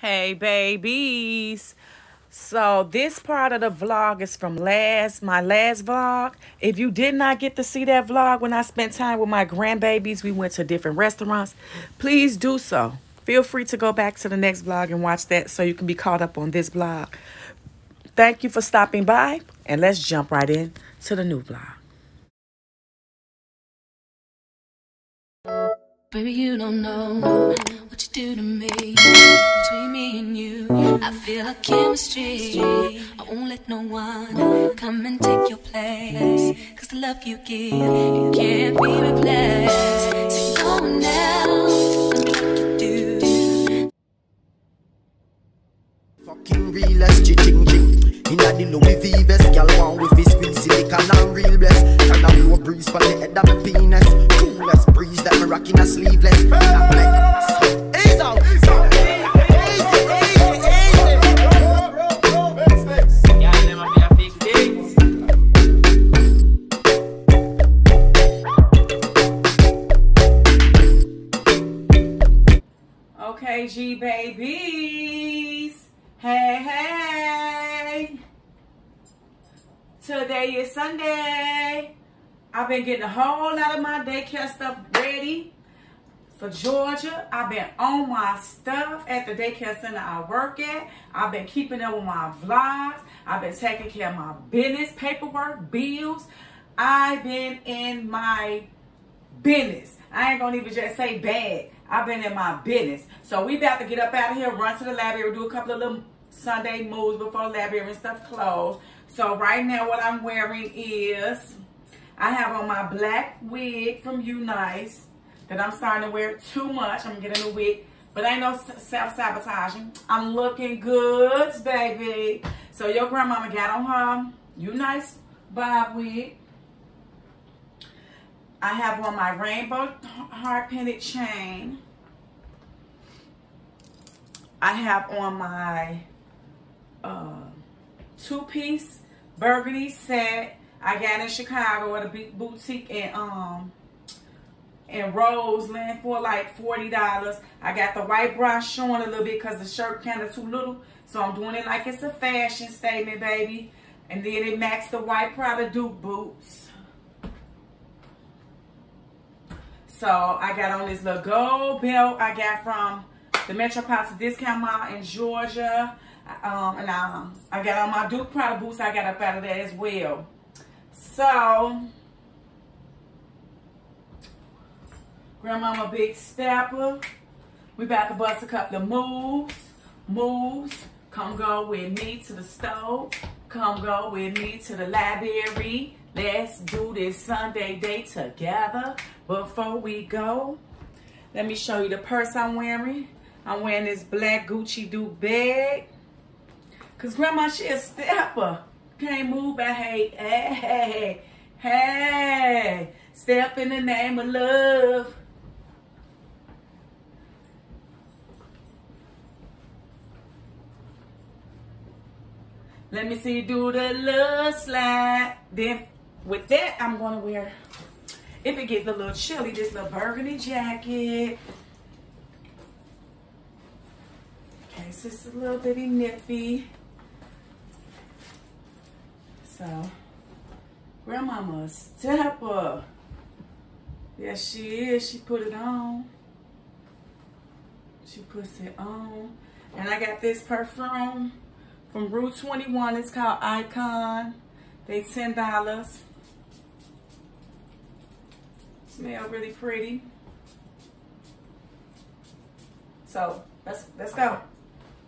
Hey babies. So this part of the vlog is from last my last vlog. If you did not get to see that vlog when I spent time with my grandbabies, we went to different restaurants. Please do so. Feel free to go back to the next vlog and watch that so you can be caught up on this vlog. Thank you for stopping by and let's jump right in to the new vlog. Baby, you don't know what you do to me. Between me and you, I feel a chemistry. I won't let no one come and take your place. Cause the love you give, it can't be replaced. So no one else you do. Fucking real as ching ching. Inna the Louis V vest, girl want with his squeeze silicon and real bless. Can a blow breeze for the head of my penis. Coolest breeze that me rocking a sleeveless. Today is Sunday. I've been getting a whole lot of my daycare stuff ready for Georgia. I've been on my stuff at the daycare center I work at. I've been keeping up with my vlogs. I've been taking care of my business, paperwork, bills. I've been in my business. I ain't gonna even just say bad. I've been in my business. So we about to get up out of here, run to the library, do a couple of little Sunday moves before the library and stuff closed. So right now what I'm wearing is, I have on my black wig from Unice that I'm starting to wear too much. I'm getting a wig, but ain't no self-sabotaging. I'm looking good, baby. So your grandmama got on her Unice bob wig. I have on my rainbow heart painted chain. I have on my uh, two-piece burgundy set. I got in Chicago at a big boutique in um in Roseland for like $40. I got the white bra showing a little bit because the shirt kind of too little. So I'm doing it like it's a fashion statement, baby. And then it matched the white Prada Duke boots. So I got on this little gold belt I got from the Metropolitan Discount Mall in Georgia. Um, and I, I got on my Duke Prada boots I got up out of there as well. So, Grandmama Big Stepper. We about to bust a couple of moves. Moves. Come go with me to the stove. Come go with me to the library. Let's do this Sunday day together. Before we go, let me show you the purse I'm wearing. I'm wearing this black Gucci Duke bag. Cause grandma, she a stepper. Can't move but hey, hey, hey, hey. Step in the name of love. Let me see you do the love slide. Then with that, I'm gonna wear, if it gets a little chilly, this little burgundy jacket. Okay, so it's a little bitty nippy. So, grandmama a stepper. Yes, she is. She put it on. She puts it on. And I got this perfume from Rue 21. It's called Icon. They $10. Smell really pretty. So, let's let's go.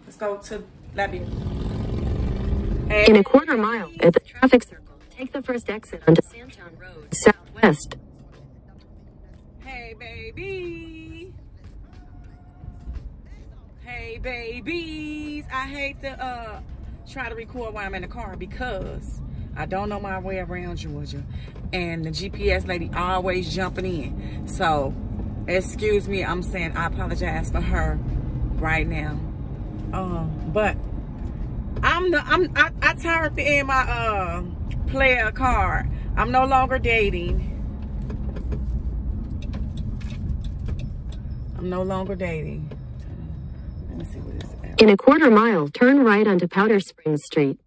Let's go to Labia. In a quarter mile at the traffic circle, take the first exit onto Sandtown Road, southwest. Hey, baby. Hey, babies. I hate to uh try to record while I'm in the car because I don't know my way around Georgia. And the GPS lady always jumping in. So, excuse me, I'm saying I apologize for her right now. Um, but I'm the I'm I, I turned in my uh player card. I'm no longer dating. I'm no longer dating. Let me see what it's about. In a quarter mile, turn right onto Powder Springs Street.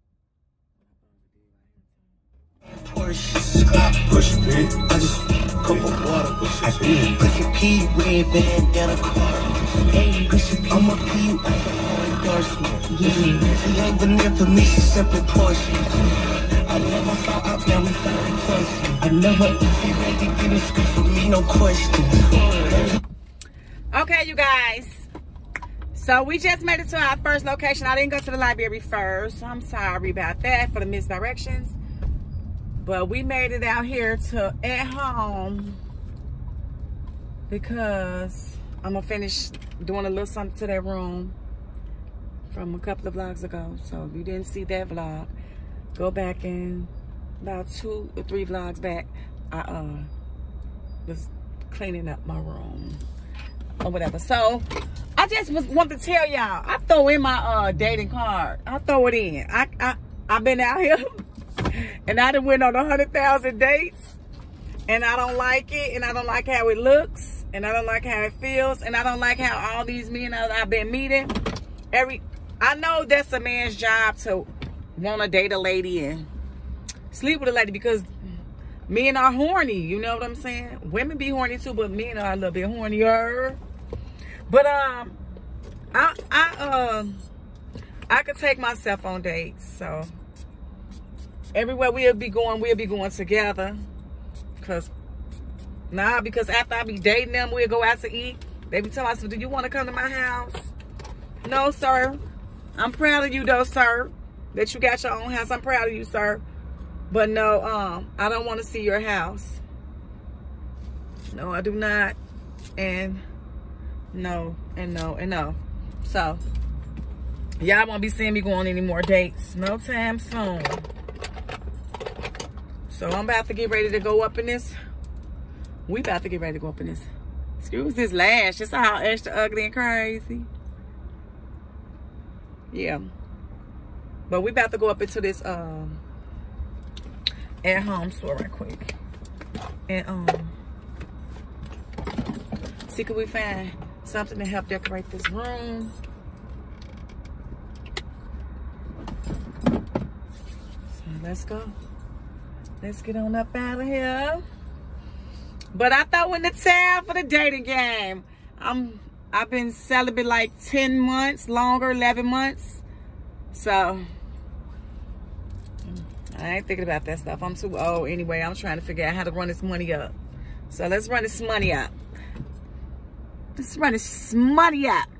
Push, push me. I just cup of water. I did. Pussy P, red bandana car. Hey, Pussy P, I'ma be you like an endorsement. Yeah, for me. Okay, you guys. So we just made it to our first location. I didn't go to the library first. So I'm sorry about that for the misdirections. But we made it out here to at home because I'm gonna finish doing a little something to that room from a couple of vlogs ago. So if you didn't see that vlog, go back and about two or three vlogs back, I uh was cleaning up my room or whatever. So I just was want to tell y'all, I throw in my uh dating card. I throw it in. I I I've been out here and I done went on a hundred thousand dates and I don't like it and I don't like how it looks and I don't like how it feels and I don't like how all these men I've been meeting every I know that's a man's job to want to date a lady and sleep with a lady because men are horny you know what I'm saying? Women be horny too but men are a little bit hornier. But um I I um I could take myself on dates so everywhere we'll be going we'll be going together. Because nah because after I be dating them we'll go out to eat. They be telling us do you want to come to my house? No sir I'm proud of you though sir that you got your own house I'm proud of you sir but no um I don't want to see your house no I do not and no and no and no so y'all won't be seeing me go on any more dates no time soon so I'm about to get ready to go up in this. We about to get ready to go up in this. Excuse this lash. Just how extra ugly and crazy. Yeah. But we about to go up into this um at home store right quick. And um see could we find something to help decorate this room. So let's go. Let's get on up out of here. But I thought when the time for the dating game. I'm I've been celibate like 10 months, longer, 11 months. So I ain't thinking about that stuff. I'm too old anyway. I'm trying to figure out how to run this money up. So let's run this money up. Let's run this money up.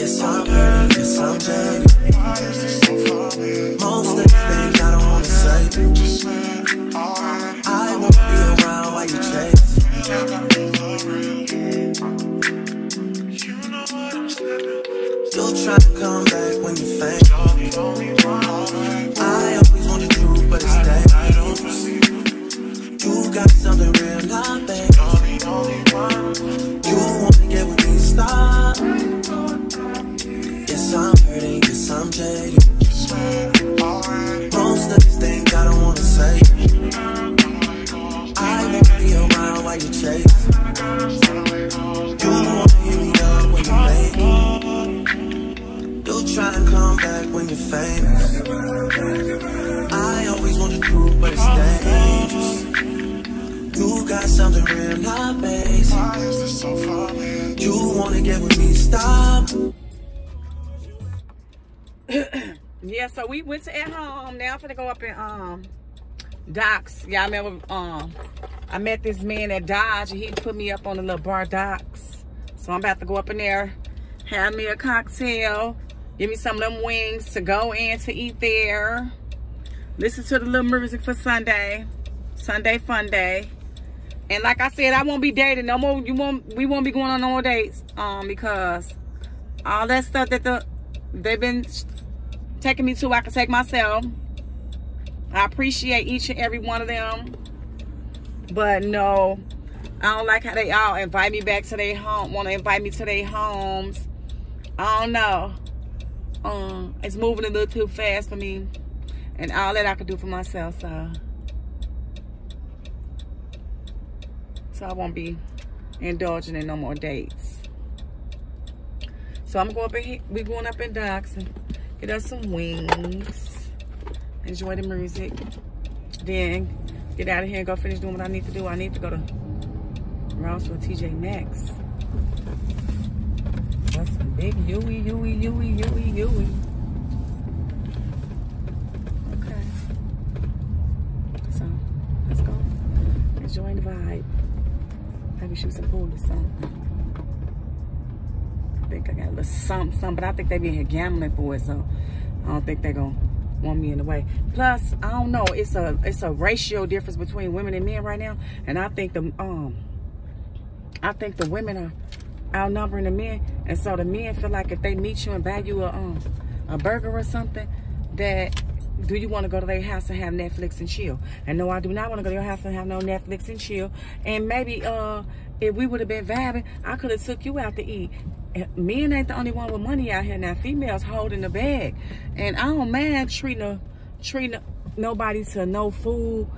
I'm hurt, yes, I'm jaded. Famous. I always want the truth, but it's dangerous. You got something real, not basic. You wanna get with me, stop. Yeah, so we went to at home. Now I'm gonna go up in um Doc's. Y'all remember um I met this man at Dodge and he put me up on the little bar Doc's. So I'm about to go up in there, have me a cocktail, give me some of them wings to go in to eat there. Listen to the little music for Sunday. Sunday fun day. And like I said, I won't be dating no more. You won't we won't be going on no more dates. Um, because all that stuff that the they've been taking me to, I can take myself. I appreciate each and every one of them. But no, I don't like how they all invite me back to their home, want to invite me to their homes. I don't know. Um, it's moving a little too fast for me. And all that I can do for myself, so. So I won't be indulging in no more dates. So I'm going up in we're going up in Doc's and get us some wings. Enjoy the music. Then get out of here and go finish doing what I need to do. I need to go to Ross with TJ Maxx. That's a big Yui, Yui, Yui, Yui, Yui. Okay. So, let's go. Enjoy the vibe. Maybe shoot some pool or something. I think I got a little something, something, but I think they be here gambling for it, so I don't think they're gonna want me in the way. Plus, I don't know, it's a it's a ratio difference between women and men right now, and I think the um I think the women are outnumbering the men, and so the men feel like if they meet you and buy you a um a burger or something, that do you want to go to their house and have Netflix and chill? And no, I do not want to go to your house and have no Netflix and chill. And maybe uh if we would have been vibing, I could have took you out to eat. Men ain't the only one with money out here now. Females holding the bag, and I don't mind treating a, treating nobody to no food,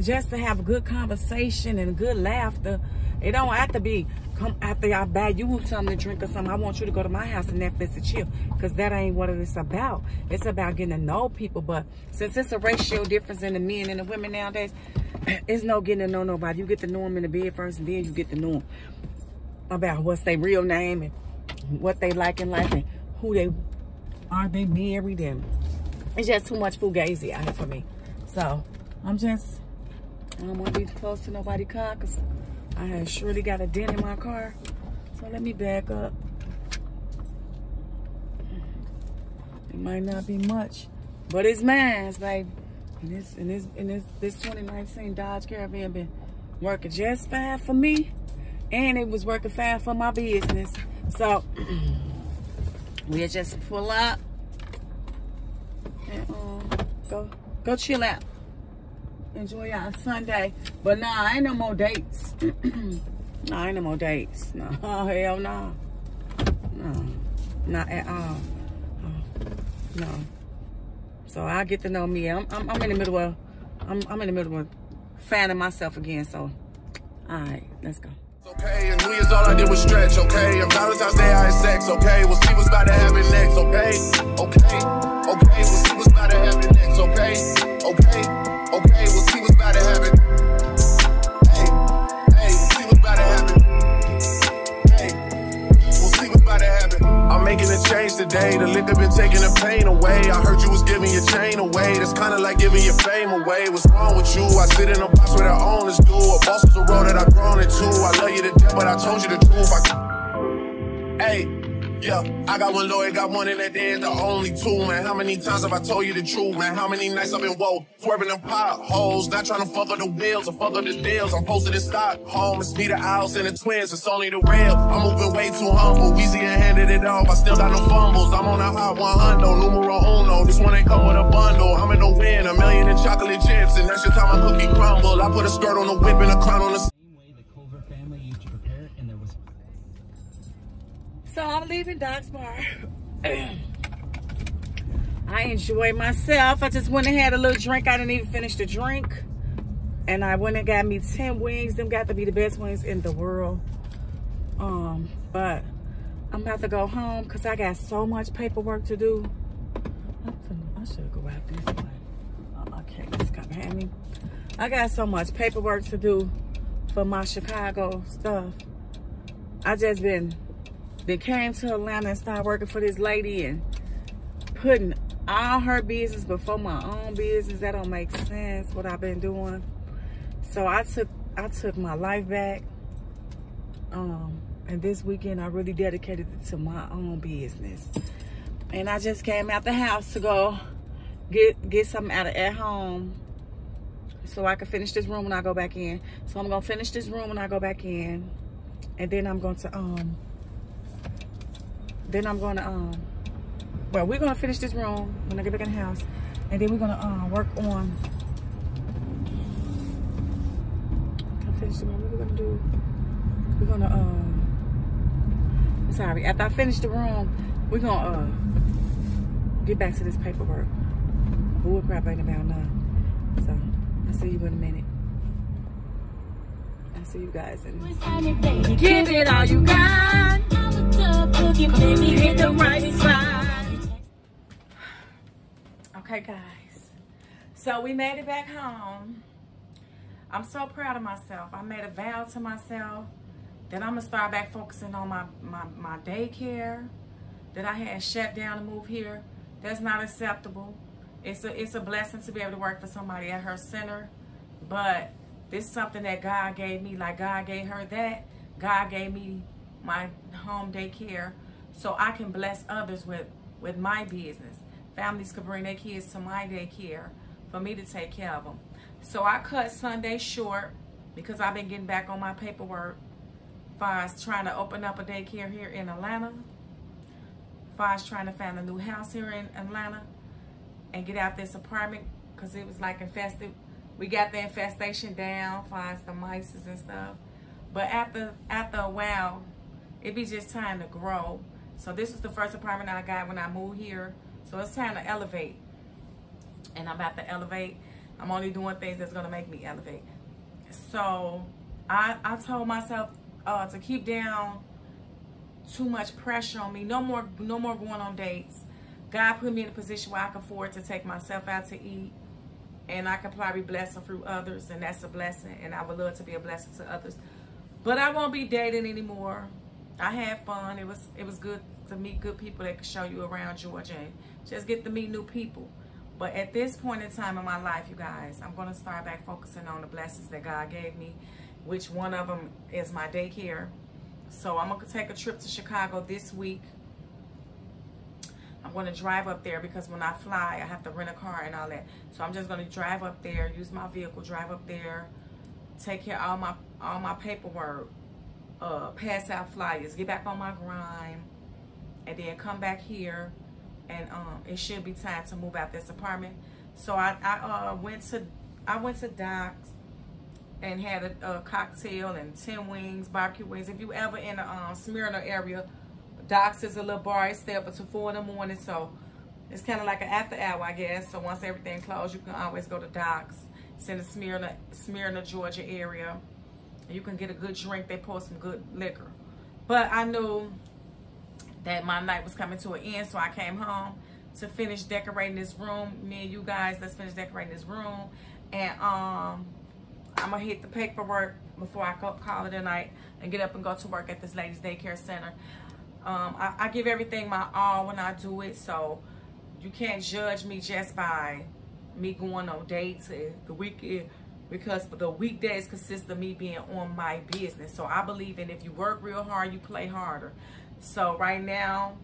just to have a good conversation and good laughter. It don't have to be come after I buy you something to drink or something. I want you to go to my house and Netflix and chill. Because that ain't what it's about. It's about getting to know people. But since it's a ratio difference in the men and the women nowadays, it's no getting to know nobody. You get to know them in the bed first and then you get to know them about what's their real name and what they like in life and who they are they married and it's just too much fugazi out here for me. So I'm just I don't want to be close to nobody car because I have surely got a dent in my car. So let me back up. It might not be much, but it's mine, baby. And this and this and this this 2019 Dodge Caravan been working just fine for me, and it was working fine for my business. So we'll just pull up and um, go go chill out. Enjoy our Sunday. But nah, I ain't no more dates. nah, I ain't no more dates. No, oh, hell no. No, not at all. No. So I get to know me. I'm, I'm, I'm in the middle of, I'm, I'm in the middle of finding myself again. So, all right, let's go. Okay, and New Year's all I did was stretch, okay? And Valentine's Day I had sex, okay? We'll see what's about to happen next, okay? Okay, okay, we'll see what's about to happen next? Okay, I'm making a change today. The liquor been taking the pain away. I heard you was giving your chain away. That's kinda like giving your fame away. What's wrong with you? I sit in a box where the owners do. A boss is a road that I've grown into. I love you to death, but I told you the truth. I... Hey. Yeah, I got one lawyer, got one in that day, the only two, man. How many times have I told you the truth, man? How many nights I've been woke, swerving them potholes, not trying to fuck up the wheels or fuck up the deals. I'm posted in Stockholm, it's me, the Owls, and the twins, it's only the real. I'm moving way too humble, Weezy and handed it off, I still got no fumbles. I'm on a hot 100, numero uno, this one ain't come with a bundle. I'm in the win, a million in chocolate chips, and that's just how my cookie crumble. I put a skirt on the whip and a crown on the So I'm leaving Doc's Bar. I enjoyed myself. I just went and had a little drink. I didn't even finish the drink. And I went and got me 10 wings. Them got to be the best wings in the world. Um, but I'm about to go home because I got so much paperwork to do. I should go out this way. Okay, let's come behind me. I got so much paperwork to do for my Chicago stuff. I just been they came to Atlanta and started working for this lady and putting all her business before my own business. That don't make sense what I've been doing. So I took I took my life back. Um And this weekend, I really dedicated it to my own business. And I just came out the house to go get get something out of at home so I can finish this room when I go back in. So I'm gonna finish this room when I go back in. And then I'm going to, um, then I'm gonna, um, well, we're gonna finish this room when I get back in the house. And then we're gonna uh, work on, can I finish the room? What we're gonna do? We're gonna, um, I'm sorry, after I finish the room, we're gonna uh, get back to this paperwork. Bull crap ain't about none. So, I'll see you in a minute. I'll see you guys in Give it all you got. Okay, guys. So we made it back home. I'm so proud of myself. I made a vow to myself that I'm gonna start back focusing on my, my, my daycare that I had shut down to move here. That's not acceptable. It's a, it's a blessing to be able to work for somebody at her center. But this is something that God gave me, like God gave her that. God gave me my home daycare so I can bless others with, with my business. Families could bring their kids to my daycare for me to take care of them. So I cut Sunday short because I've been getting back on my paperwork as trying to open up a daycare here in Atlanta, as trying to find a new house here in Atlanta and get out this apartment because it was like infested. We got the infestation down, far the mice and stuff. But after after a while, it be just time to grow. So this is the first apartment I got when I moved here. So it's time to elevate. And I'm about to elevate. I'm only doing things that's gonna make me elevate. So I I told myself uh, to keep down too much pressure on me. No more no more going on dates. God put me in a position where I can afford to take myself out to eat. And I can probably bless and through others, and that's a blessing. And I would love to be a blessing to others. But I won't be dating anymore. I had fun. It was it was good to meet good people that could show you around Georgia just get to meet new people. But at this point in time in my life, you guys, I'm going to start back focusing on the blessings that God gave me, which one of them is my daycare. So I'm going to take a trip to Chicago this week. I'm going to drive up there because when I fly, I have to rent a car and all that. So I'm just going to drive up there, use my vehicle, drive up there, take care of all my all my paperwork, uh, pass out flyers, get back on my grind, and then come back here, and um, it should be time to move out this apartment. So I, I uh, went to I went to Doc's and had a, a, cocktail and 10 wings, barbecue wings. If you ever in the um, Smyrna area, Doc's is a little bar. It stay up until 4 in the morning, so it's kind of like an after hour, I guess. So once everything closed, you can always go to Doc's. It's in the Smyrna, Smyrna, Georgia area. You can get a good drink. They pour some good liquor. But I knew that my night was coming to an end, so I came home to finish decorating this room. Me and you guys, let's finish decorating this room. And um, I'm going to hit the paperwork before I call it a night and get up and go to work at this ladies daycare center. Um, I, I give everything my all when I do it, so you can't judge me just by me going on dates the weekend because the weekdays consist of me being on my business. So I believe in if you work real hard, you play harder. So right now,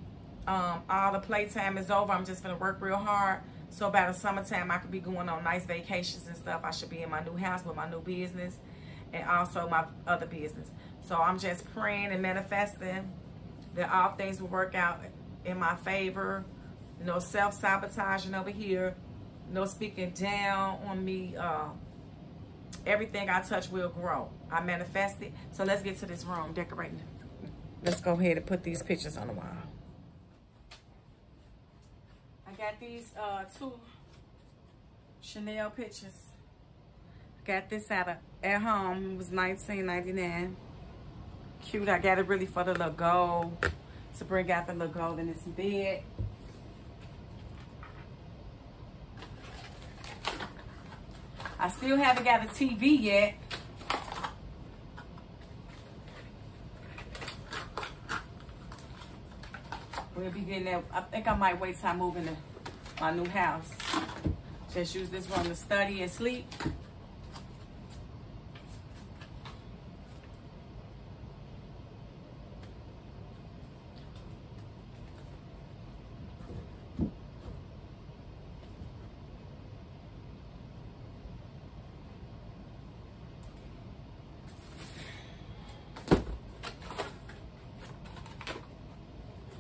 um, all the playtime is over. I'm just gonna work real hard. So by the summertime, I could be going on nice vacations and stuff. I should be in my new house with my new business and also my other business. So I'm just praying and manifesting that all things will work out in my favor. No self-sabotaging over here no speaking down on me. Uh, everything I touch will grow. I manifest it. So let's get to this room decorating. Let's go ahead and put these pictures on the wall. I got these uh, two Chanel pictures. Got this out of at home. It was 19.99. Cute. I got it really for the little gold to bring out the little gold in this bed. I still haven't got a TV yet. We'll be getting there. I think I might wait till I move into my new house. Just use this room to study and sleep.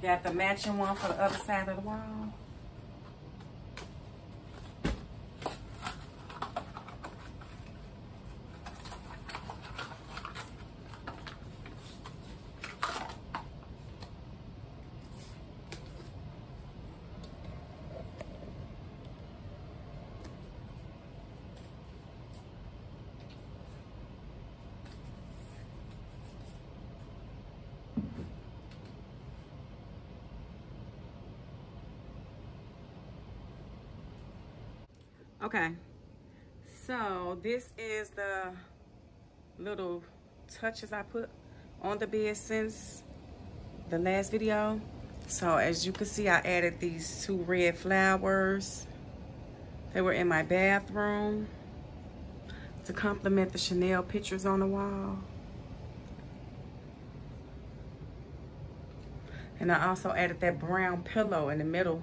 got the matching one for the other side of the wall. Okay, so this is the little touches I put on the bed since the last video. So as you can see, I added these two red flowers. They were in my bathroom to complement the Chanel pictures on the wall. And I also added that brown pillow in the middle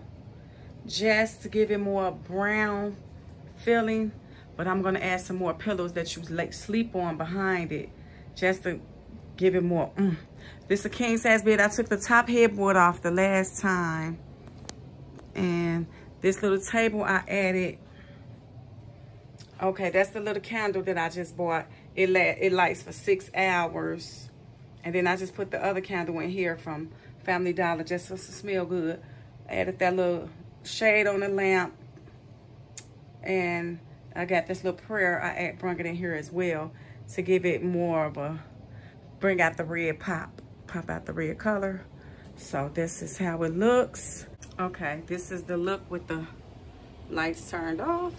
just to give it more brown feeling, but I'm gonna add some more pillows that you like sleep on behind it, just to give it more. Mm. This is a king size bed. I took the top headboard off the last time, and this little table I added. Okay, that's the little candle that I just bought. It it lights for six hours, and then I just put the other candle in here from Family Dollar just so it smell good. Added that little shade on the lamp and I got this little prayer I brought it in here as well to give it more of a, bring out the red pop, pop out the red color. So this is how it looks. Okay, this is the look with the lights turned off.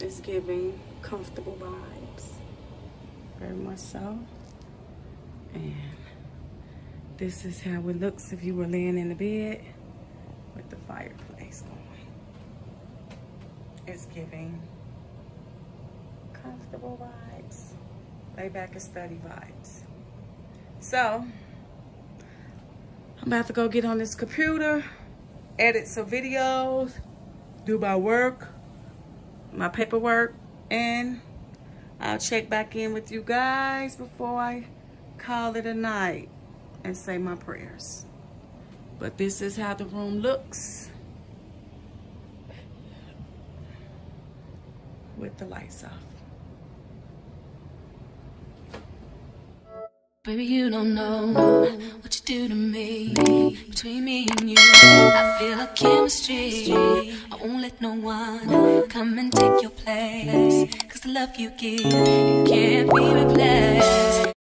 It's giving comfortable vibes, very much so. And this is how it looks if you were laying in the bed with the fireplace going. It's giving comfortable vibes, lay back and study vibes. So, I'm about to go get on this computer, edit some videos, do my work, my paperwork, and I'll check back in with you guys before I call it a night and say my prayers. But this is how the room looks with the lights off. Baby, you don't know what you do to me. Between me and you, I feel a chemistry. I won't let no one come and take your place. Cause the love you give, can't be replaced.